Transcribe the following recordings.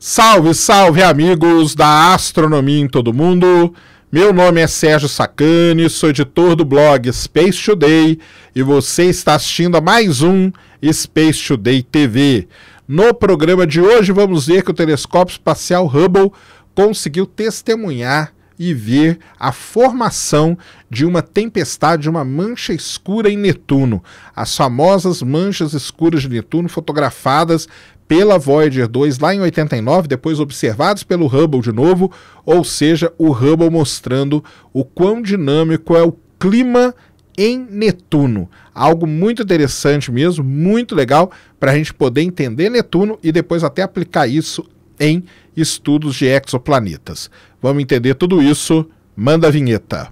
Salve, salve amigos da astronomia em todo mundo. Meu nome é Sérgio Sacani, sou editor do blog Space Today e você está assistindo a mais um Space Today TV. No programa de hoje vamos ver que o telescópio espacial Hubble conseguiu testemunhar e ver a formação de uma tempestade, de uma mancha escura em Netuno. As famosas manchas escuras de Netuno fotografadas pela Voyager 2 lá em 89, depois observados pelo Hubble de novo, ou seja, o Hubble mostrando o quão dinâmico é o clima em Netuno. Algo muito interessante mesmo, muito legal para a gente poder entender Netuno e depois até aplicar isso em estudos de exoplanetas. Vamos entender tudo isso? Manda a vinheta.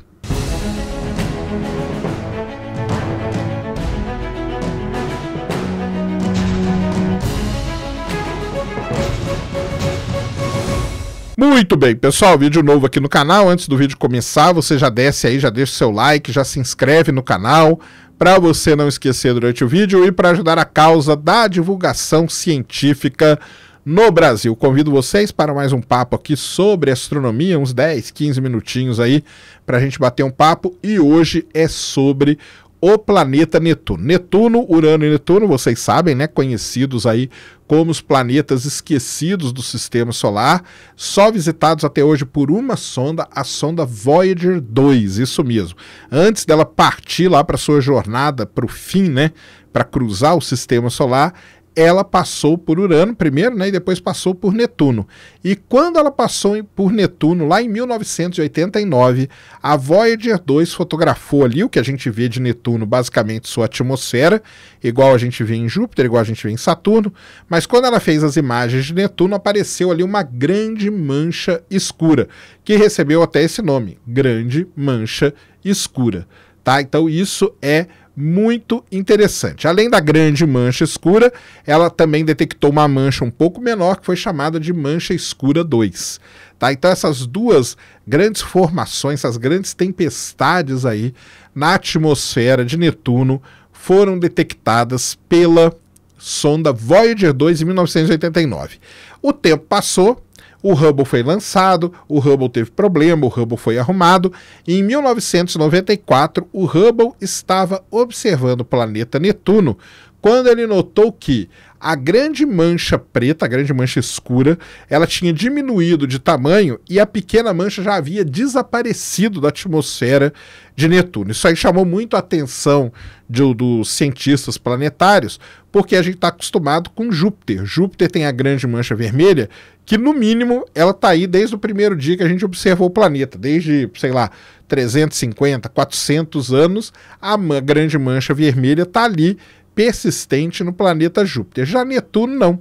Muito bem, pessoal, vídeo novo aqui no canal. Antes do vídeo começar, você já desce aí, já deixa o seu like, já se inscreve no canal para você não esquecer durante o vídeo e para ajudar a causa da divulgação científica no Brasil. Convido vocês para mais um papo aqui sobre astronomia, uns 10, 15 minutinhos aí para a gente bater um papo e hoje é sobre o planeta Netuno. Netuno, Urano e Netuno, vocês sabem, né, conhecidos aí como os planetas esquecidos do sistema solar, só visitados até hoje por uma sonda, a sonda Voyager 2, isso mesmo. Antes dela partir lá para sua jornada para o fim, né, para cruzar o sistema solar, ela passou por Urano primeiro, né, e depois passou por Netuno. E quando ela passou por Netuno, lá em 1989, a Voyager 2 fotografou ali o que a gente vê de Netuno, basicamente sua atmosfera, igual a gente vê em Júpiter, igual a gente vê em Saturno, mas quando ela fez as imagens de Netuno, apareceu ali uma grande mancha escura, que recebeu até esse nome, Grande Mancha Escura. Tá? Então isso é muito interessante. Além da grande mancha escura, ela também detectou uma mancha um pouco menor que foi chamada de mancha escura 2. Tá? Então essas duas grandes formações, essas grandes tempestades aí na atmosfera de Netuno foram detectadas pela sonda Voyager 2 em 1989. O tempo passou, o Hubble foi lançado, o Hubble teve problema, o Hubble foi arrumado, e em 1994 o Hubble estava observando o planeta Netuno quando ele notou que a grande mancha preta, a grande mancha escura, ela tinha diminuído de tamanho e a pequena mancha já havia desaparecido da atmosfera de Netuno. Isso aí chamou muito a atenção de, dos cientistas planetários, porque a gente está acostumado com Júpiter. Júpiter tem a grande mancha vermelha, que no mínimo ela está aí desde o primeiro dia que a gente observou o planeta, desde, sei lá, 350, 400 anos, a grande mancha vermelha está ali persistente no planeta Júpiter. Já Netuno não.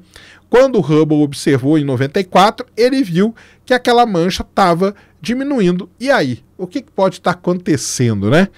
Quando o Hubble observou em 94, ele viu que aquela mancha estava diminuindo. E aí, o que pode estar tá acontecendo, né?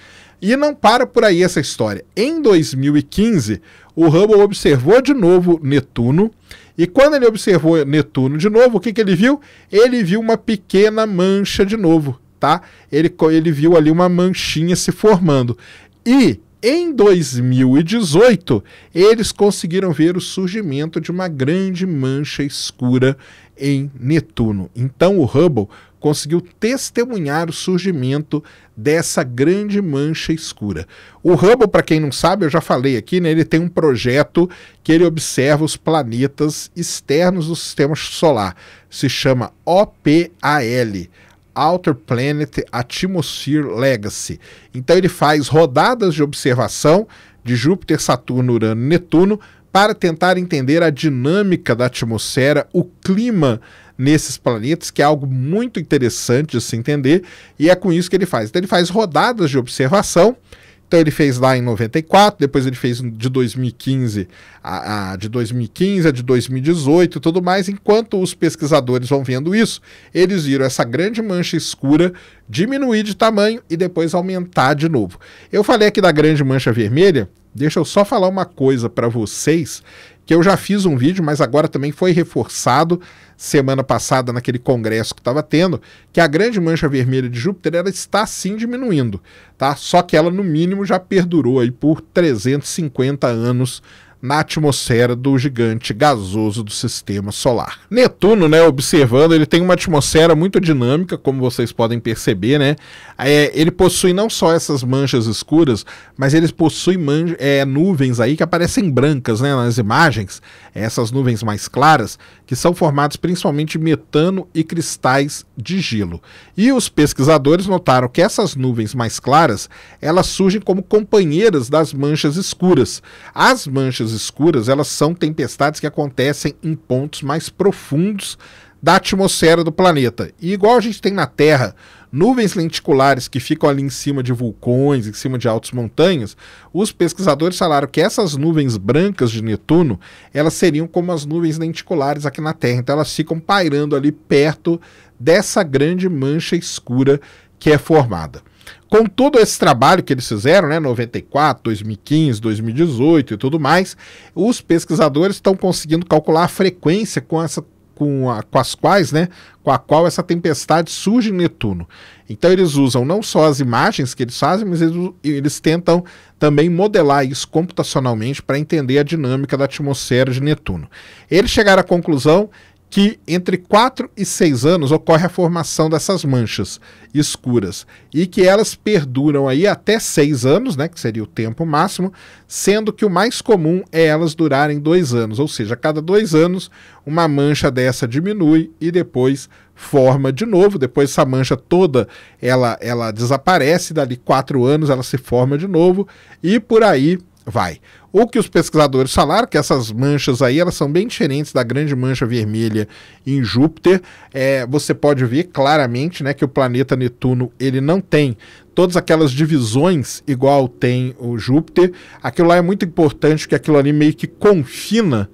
E não para por aí essa história. Em 2015, o Hubble observou de novo Netuno. E quando ele observou Netuno de novo, o que, que ele viu? Ele viu uma pequena mancha de novo, tá? Ele, ele viu ali uma manchinha se formando. E em 2018, eles conseguiram ver o surgimento de uma grande mancha escura em Netuno. Então, o Hubble conseguiu testemunhar o surgimento dessa grande mancha escura. O Hubble, para quem não sabe, eu já falei aqui, né, ele tem um projeto que ele observa os planetas externos do sistema solar. Se chama OPAL Outer Planet Atmosphere Legacy. Então ele faz rodadas de observação de Júpiter, Saturno, Urano e Netuno para tentar entender a dinâmica da atmosfera, o clima nesses planetas, que é algo muito interessante de se entender, e é com isso que ele faz. Então ele faz rodadas de observação então ele fez lá em 94, depois ele fez de 2015 a, a, de 2015 a de 2018 e tudo mais. Enquanto os pesquisadores vão vendo isso, eles viram essa grande mancha escura diminuir de tamanho e depois aumentar de novo. Eu falei aqui da grande mancha vermelha, deixa eu só falar uma coisa para vocês que eu já fiz um vídeo, mas agora também foi reforçado semana passada naquele congresso que estava tendo, que a grande mancha vermelha de Júpiter ela está sim diminuindo, tá? Só que ela no mínimo já perdurou aí por 350 anos na atmosfera do gigante gasoso do sistema solar. Netuno, né, observando, ele tem uma atmosfera muito dinâmica, como vocês podem perceber, né? É, ele possui não só essas manchas escuras, mas ele possui é, nuvens aí que aparecem brancas, né, nas imagens, essas nuvens mais claras, que são formadas principalmente de metano e cristais de gelo. E os pesquisadores notaram que essas nuvens mais claras, elas surgem como companheiras das manchas escuras. As manchas manchas escuras, elas são tempestades que acontecem em pontos mais profundos da atmosfera do planeta. E igual a gente tem na Terra, nuvens lenticulares que ficam ali em cima de vulcões, em cima de altas montanhas, os pesquisadores falaram que essas nuvens brancas de Netuno, elas seriam como as nuvens lenticulares aqui na Terra. Então elas ficam pairando ali perto dessa grande mancha escura que é formada. Com todo esse trabalho que eles fizeram, né, 94, 2015, 2018 e tudo mais, os pesquisadores estão conseguindo calcular a frequência com essa com, a, com, as quais, né, com a qual essa tempestade surge em Netuno. Então eles usam não só as imagens que eles fazem, mas eles, eles tentam também modelar isso computacionalmente para entender a dinâmica da atmosfera de Netuno. Eles chegaram à conclusão que entre 4 e 6 anos ocorre a formação dessas manchas escuras e que elas perduram aí até 6 anos, né, que seria o tempo máximo, sendo que o mais comum é elas durarem 2 anos, ou seja, a cada 2 anos uma mancha dessa diminui e depois forma de novo, depois essa mancha toda ela, ela desaparece, dali 4 anos ela se forma de novo e por aí vai. O que os pesquisadores falaram que essas manchas aí elas são bem diferentes da grande mancha vermelha em Júpiter. É, você pode ver claramente, né, que o planeta Netuno ele não tem todas aquelas divisões igual tem o Júpiter. Aquilo lá é muito importante que aquilo ali meio que confina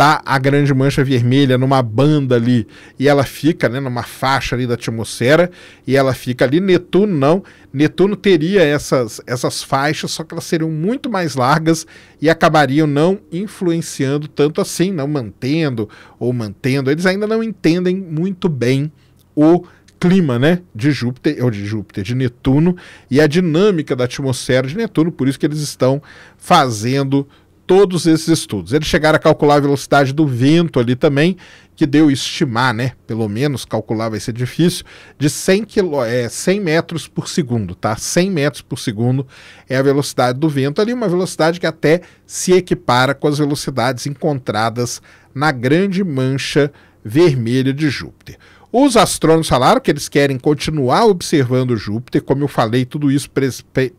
tá a grande mancha vermelha numa banda ali e ela fica né, numa faixa ali da atmosfera e ela fica ali. Netuno não. Netuno teria essas, essas faixas, só que elas seriam muito mais largas e acabariam não influenciando tanto assim, não mantendo ou mantendo. Eles ainda não entendem muito bem o clima, né, de Júpiter, ou de Júpiter, de Netuno e a dinâmica da atmosfera de Netuno, por isso que eles estão fazendo todos esses estudos. Eles chegaram a calcular a velocidade do vento ali também, que deu estimar, né? Pelo menos calcular vai ser difícil, de 100, quilô, é, 100 metros por segundo, tá? 100 metros por segundo é a velocidade do vento ali, uma velocidade que até se equipara com as velocidades encontradas na grande mancha vermelha de Júpiter. Os astrônomos falaram que eles querem continuar observando Júpiter, como eu falei, tudo isso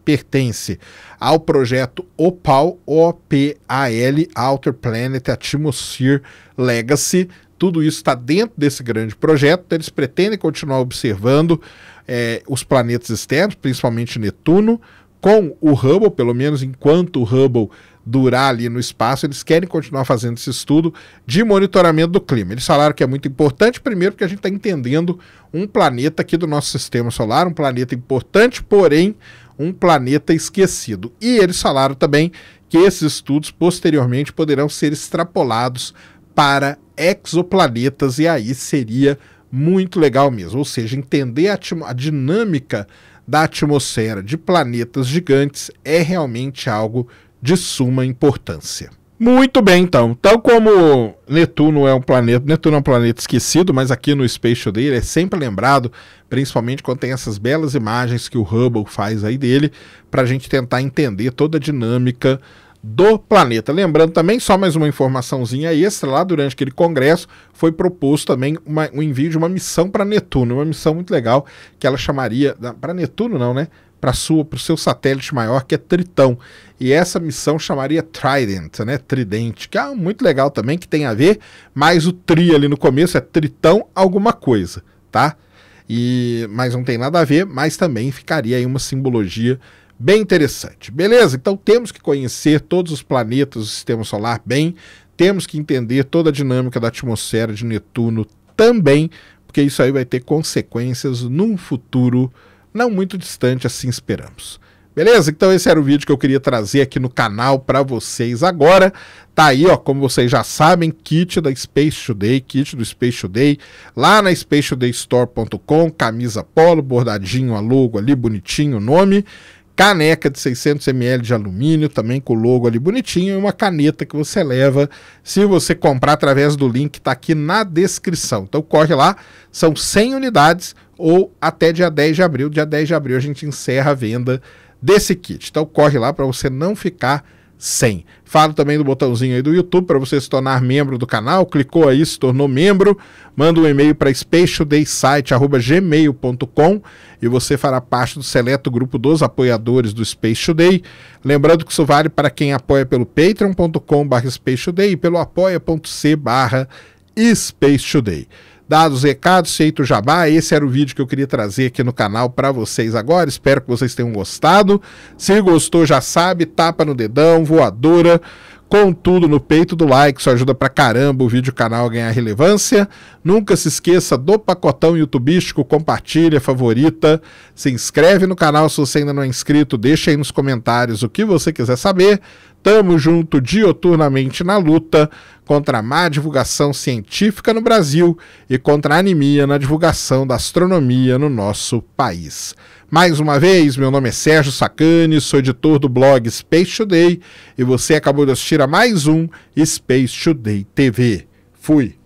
pertence ao projeto OPAL, O-P-A-L, Outer Planet Atmosphere Legacy. Tudo isso está dentro desse grande projeto, então eles pretendem continuar observando é, os planetas externos, principalmente Netuno, com o Hubble, pelo menos enquanto o Hubble durar ali no espaço, eles querem continuar fazendo esse estudo de monitoramento do clima. Eles falaram que é muito importante, primeiro, porque a gente está entendendo um planeta aqui do nosso sistema solar, um planeta importante, porém um planeta esquecido. E eles falaram também que esses estudos posteriormente poderão ser extrapolados para exoplanetas, e aí seria muito legal mesmo. Ou seja, entender a, a dinâmica da atmosfera de planetas gigantes é realmente algo de suma importância. Muito bem, então. Tal como Netuno é um planeta, Netuno é um planeta esquecido, mas aqui no Space Today ele é sempre lembrado, principalmente quando tem essas belas imagens que o Hubble faz aí dele, para a gente tentar entender toda a dinâmica do planeta. Lembrando também, só mais uma informaçãozinha extra, lá durante aquele congresso foi proposto também uma, um envio de uma missão para Netuno, uma missão muito legal que ela chamaria, para Netuno não, né? Para o seu satélite maior, que é Tritão. E essa missão chamaria Trident, né? Tridente, que é muito legal também, que tem a ver, mas o tri ali no começo é Tritão alguma coisa, tá? E, mas não tem nada a ver, mas também ficaria aí uma simbologia bem interessante. Beleza? Então temos que conhecer todos os planetas do sistema solar bem, temos que entender toda a dinâmica da atmosfera de Netuno também, porque isso aí vai ter consequências num futuro não muito distante, assim esperamos. Beleza? Então esse era o vídeo que eu queria trazer aqui no canal para vocês agora. Tá aí, ó, como vocês já sabem, kit da Space Today, kit do Space Today, lá na spacetodaystore.com, camisa polo, bordadinho a logo ali, bonitinho o nome. caneca de 600 ml de alumínio, também com o logo ali bonitinho, e uma caneta que você leva se você comprar através do link que está aqui na descrição. Então corre lá, são 100 unidades ou até dia 10 de abril. Dia 10 de abril a gente encerra a venda desse kit. Então corre lá para você não ficar 100. Falo também do botãozinho aí do YouTube para você se tornar membro do canal. Clicou aí, se tornou membro, manda um e-mail para spacetodaysite@gmail.com e você fará parte do seleto grupo dos apoiadores do Space Today. Lembrando que isso vale para quem apoia pelo patreon.com/space e pelo apoia.c/space today. Dados os recados, feito jabá, esse era o vídeo que eu queria trazer aqui no canal para vocês agora. Espero que vocês tenham gostado. Se gostou, já sabe, tapa no dedão, voadora, com tudo no peito do like, isso ajuda pra caramba o vídeo canal ganhar relevância. Nunca se esqueça do pacotão youtubístico, compartilha, favorita, se inscreve no canal se você ainda não é inscrito, deixa aí nos comentários o que você quiser saber. Tamo junto dioturnamente na luta contra a má divulgação científica no Brasil e contra a anemia na divulgação da astronomia no nosso país. Mais uma vez, meu nome é Sérgio Sacani, sou editor do blog Space Today e você acabou de assistir a mais um Space Today TV. Fui!